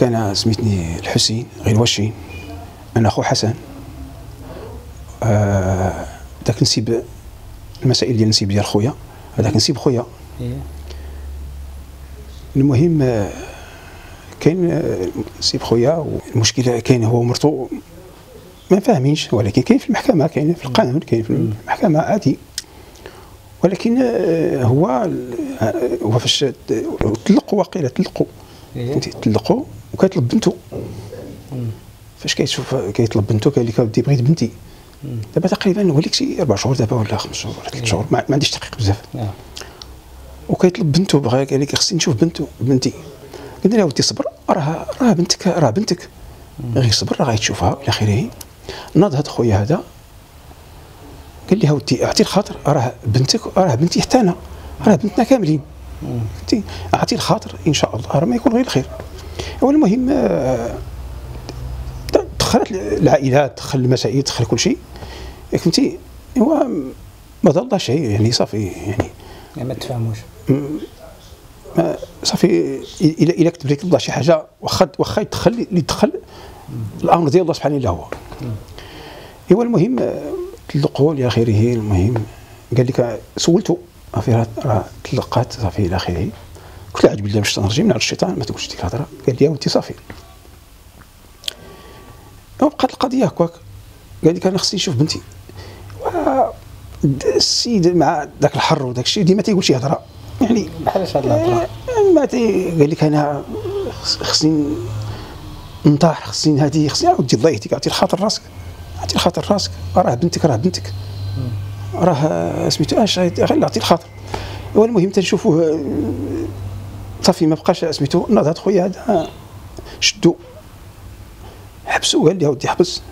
لك أنا سميتني الحسين غير وشين أنا أخو حسن. آه نسيب المسائل ديال النسيب ديال خويا. هذاك نسيب خويا. إيه. المهم آه، كاين آه، نسيب خويا والمشكلة كاين هو ومرتو. ما فاهمينش ولكن كاين في المحكمة كاين في القانون كاين في المحكمة عادي. ولكن آه، هو هو فاش طلقوا واقيلا طلقوا. إيه. فهمتي طلقوا. وكيطلب بنته فاش كيشوف كيطلب بنته قال لك اودي بغيت بنتي. دابا تقريبا هو لك شي أربع شهور دابا ولا خمس شهور ولا ثلاث شهور ما عنديش تحقيق بزاف. آه. وكيطلب بنته بغا قال لك خصني نشوف بنته بنتي. قلنا له ودي صبر راه راه بنتك راه بنتك. غير صبر راه غيتشوفها إلى آخره. ناض هذا خويا هذا. قال لي ودي أعطي الخاطر راه بنتك راه بنتي حتى أنا. راه بنتنا كاملين. أعطي الخاطر إن شاء الله راه ما يكون غير الخير. هو المهم آه، دخلت العائلات دخل المسائل دخل كل شيء. فهمتي؟ هو ما ضل شيء يعني صافي يعني. يعني ما تفهموش. صافي الا الا كتب لك الله شي حاجة واخا واخا يدخل اللي يدخل الأمر ديال الله سبحانه الله هو. ايوا المهم آه، طلقوا إلى آخره المهم قال لك سولته صافي راه طلقات صافي إلى آخره. قلت له اعوذ بالله الشيطان الرجيم من الشيطان ما تقولش ديك الهضرة. قال لي يا ودي صافي. وبقات القضية هكاك. قال لك أنا خصني نشوف بنتي. و- السيد مع ذاك الحر وذاك الشيء ديما تيقول شي هضرة. يعني بحالاش هاد الهضرة؟ آه، ما تي قال لك أنا خص- خصني نطاح خصني هذه خصني اودي الله يهديك اعطي الخاطر راسك. اعطي الخاطر راسك. راه بنتك راه بنتك. راه آه، سميتو اش غير اعطي الخاطر. هو المهم تنشوفوه آه، صافي ما بقاش سميتو ناض هاد خويا هذا شدو حبسو قال لي أودي حبس.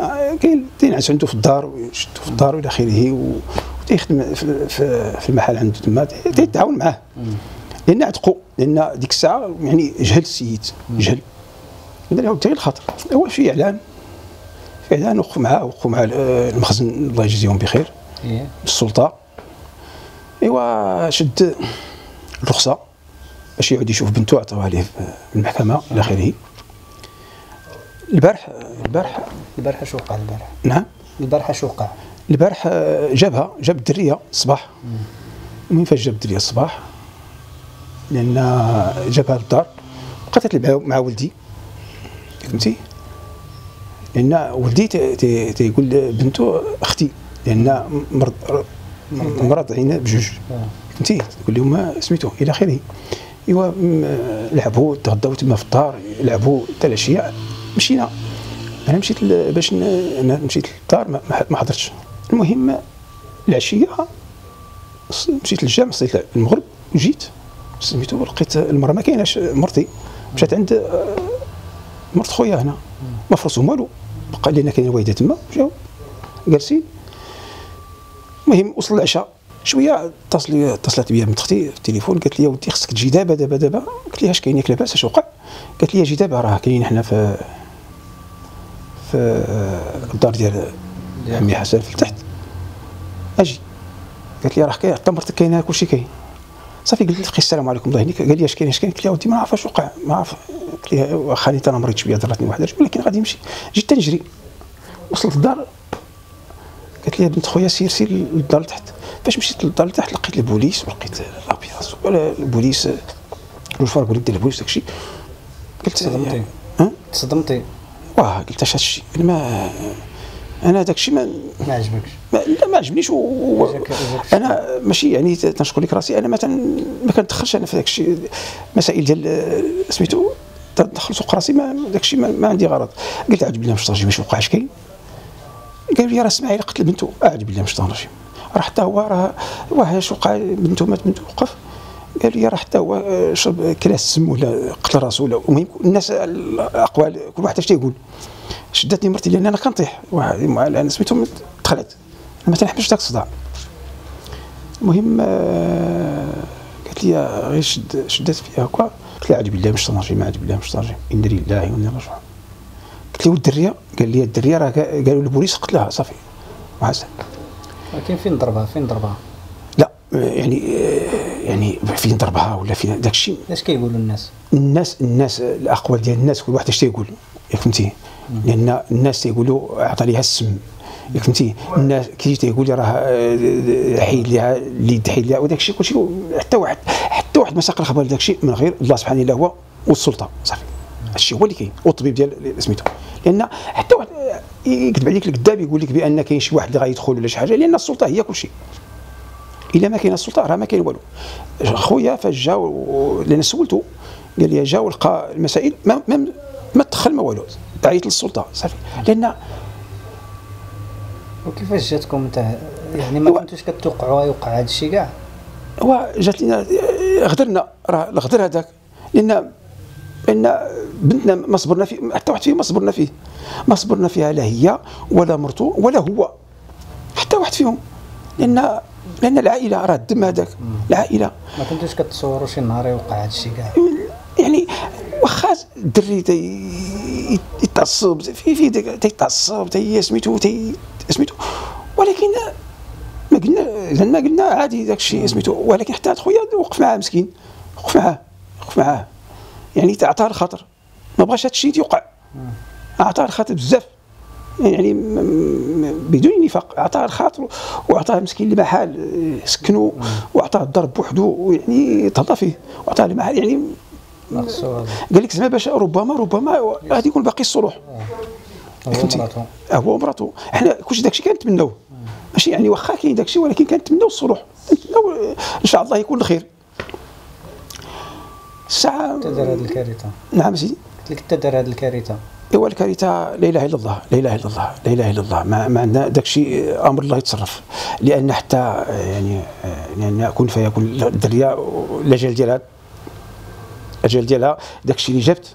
آه، كاين تينعس عنده في الدار ويشدو في الدار والى اخره و- وتيخدم في, في, المحل عنده تما تيتعاون معاه. لأن عتقوا لأن ديك الساعة يعني جهل السيد جهل. قال له غير الخاطر. هو في إعلان في إعلان وقفوا معاه وقفوا مع المخزن الله يجزيهم بخير إيه. السلطه إيوا شد الرخصة. باش يعود يشوف بنته عطاوها ليه في المحكمة إلى آخره. البارح البارح البارحه شو وقع البارحه نعم. البارحه شو وقع البارح جابها جاب الدرية الصباح. المهم فاش جاب الدرية الصباح؟ لأن جابها للدار. بقات تلعب مع ولدي. فهمتي؟ لأن ولدي تي- تي- تيقول بنته أختي لأن مرض مرض عينا بجوج. آه. فهمتي؟ تقول لهم سميتو إلى آخره. إيوا لعبوا تغداو تما في الدار لعبوا حتى العشية مشينا. أنا مشيت باش أنا مشيت للدار ما- حضرتش. المهم العشية مشيت للجامع صليت المغرب وجيت سميتو لقيت المرأة ما كايناش مرتي. مشات عند مرت خويا هنا. ما فرصهم والو. بقى لنا كاين والده تما جاو جالسين. المهم وصل العشاء. شوية اتصل اتصلت بيا بنت أختي في التليفون قالت لي ودي خصك تجي دابا دابا دابا. قلت لها اش كاين؟ ياك لاباس؟ اش وقع؟ قالت لي أجي دابا راه كاين حنا في في الدار ديال عمي حسن في التحت. أجي. قالت لي راه كاين حتى مرتك كاينة كلشي كاين. صافي قلت لها السلام عليكم. الله يهنيك. قال لي اش كاين اش كاين؟ قلت لها ودي ما عرف اش وقع ما عرف. قلت لها واخا أنا مريت شوية ضرتني واحد ولكن غادي نمشي. جيت تنجري وصلت للدار قالت لي بنت خويا سير سير للدار لتحت فاش مشيت للدار لتحت لقيت البوليس ولقيت ولا البوليس جوج فرق ولد ديال البوليس داكشي؟ قلت تصدمتي ها؟ تصدمتي واه قلت اش هادشي؟ أنا ما أنا داكشي ما ما عجبكش. ما لا ما عجبنيش و... و... أنا ماشي يعني تنشكر لك راسي أنا ما تن... ما كندخلش أنا في داك الشيء مسائل ديال سميتو تدخل سوق راسي ما داك الشيء ما, ما عندي غرض. قلت اعوذ بالله من الشيطان الرجيم واش وقع اش كاين قال لي راه اسماعيل قتل بنته اعوذ بالله من الشيطان الرجيم راه حتى هو راه واه وقع بنته مات بنته وقف قال لي راه حتى هو آه، شرب كلاس السم ولا قتل راسه ولا المهم الناس الأقوال كل واحد اش تيقول. شدتني مرتي لأن أنا كنطيح. واحد أنا سميتو دخلت. ما تنحملش داك الصداع. المهم آه، قالت لي غير شد شدت فيها هكا. قلت لها اعوذ بالله من الشيطان الرجيم اعوذ بالله من الشيطان الرجيم إنا لله وإنا راجعون. قلت له والدرية؟ قال لي الدرية راه قا- قالوا البوليس قتلها صافي. وعسل. ولكن فين ضربها؟ فين ضربها؟ لا يعني يعني فين ضربها ولا فين؟ داك الشيء اش كيقولوا الناس؟ الناس الناس الأقوال ديال الناس كل واحد اش تيقول؟ ياك فهمتي؟ لأن الناس تيقولوا عطى ليها السم. ياك فهمتي؟ الناس كي تيقول لي راه حيد ليها اليد حيد ليها وداك الشيء كلشي حتى واحد حتى واحد ما ساق الخبر داك الشيء من غير الله سبحانه الا هو والسلطة صافي. هادشي هو اللي كاين والطبيب ديال سميتو. لأن حتى واحد يكذب عليك الكذاب يقول لك بأن كاين شي واحد اللي غيدخل ولا شي حاجة لأن السلطة هي كل شيء إلا ما كاين السلطة راه ما كاين والو. خويا فاش جا لأن سولته قال لي جا ولقى المسائل ما ما ما تدخل ما والو. عيط للسلطة صافي. لأن وكيفاش جاتكم انت؟ يعني ما كنتوش كتوقعوا يوقع هذا الشيء كاع؟ هو جات لنا غدرنا راه الغدر هذاك. لأن لأن بنتنا ما صبرنا فيه حتى واحد فيهم ما صبرنا فيه. ما صبرنا فيها لا هي ولا مرتو ولا هو. حتى واحد فيهم. لأن لأن العائله راه الدم هذاك. العائله ما كنتوش كتصوروا شي نهار يوقع هذا الشيء كاع؟ يعني واخا الدري يتعصب في في تيتعصب تي سميتو تي سميتو. ولكن ما قلنا اذا ما قلنا عادي داك الشيء سميتو. ولكن حتى خويا وقف معاه مسكين. وقف معاه. وقف معاه. يعني تعطاه الخاطر ما بغاش هاد الشيء يوقع. اعطاه الخاطر بزاف. يعني بدون نفاق. أعطاه الخاطر وأعطاه مسكين المحل سكنوا وأعطاه الدار بوحدو يعني تهضى فيه. وأعطاه المحل يعني هذا. قال لك زعما باش ربما ربما غادي يكون باقي فهمتي؟ مراتو هو ومراته حنا كلشي داكشي كنتمناوه. ماشي يعني واخا كاين داكشي ولكن كنتمناو الصلح. كنتمناو إن شاء الله يكون الخير. الساعة حتى دار هذه الكارثة. نعم سيدي قلت لك حتى دار هذه الكارثة. ايوا الكارثة لا إله إلا الله لا إله إلا الله لا إله إلا الله. ما, ما عندنا داك الشيء أمر الله يتصرف. لأن حتى آه، يعني آه، لأن كن فيكون الدريه الاجل ديالها الاجل ديالها داك الشيء اللي جابت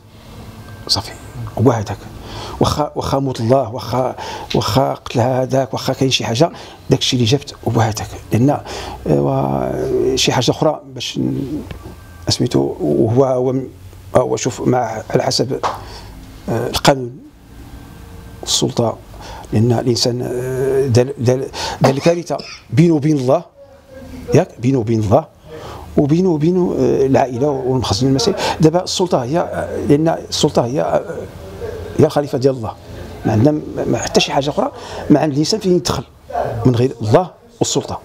صافي. هو هذاك. واخا واخا موت الله واخا واخا قتلها هذاك واخا كاين شي حاجة داك الشيء اللي جابت هو هذاك. لأن آه، شي حاجة أخرى باش سميتو وهو هو هو شوف مع على حسب آه، القانون السلطة. لأن الإنسان آه، دار دار الكارثه بينه وبين الله ياك؟ بينه وبين الله وبينه وبين آه، العائله والمخزن المسائل دابا السلطة هي آه، لأن السلطة هي آه، هي الخليفه ديال الله. ما عندنا حتى شي حاجة أخرى ما عند الإنسان فين يدخل من غير الله والسلطة.